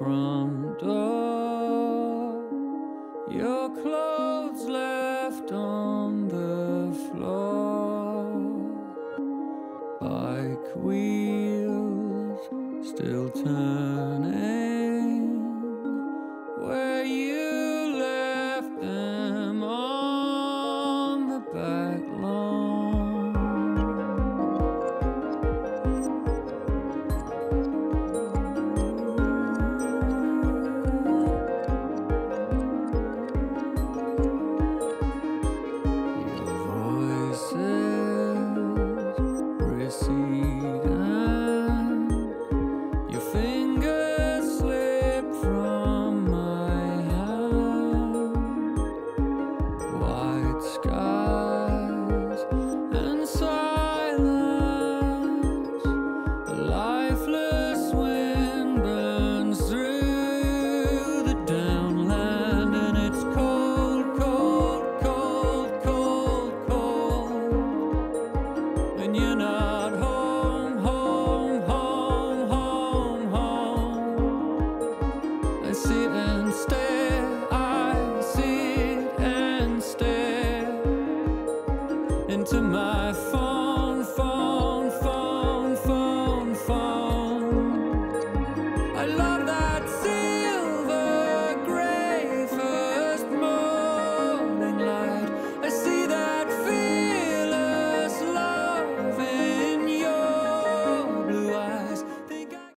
front door. Your clothes left on the floor. Bike wheels still turn. see. into my phone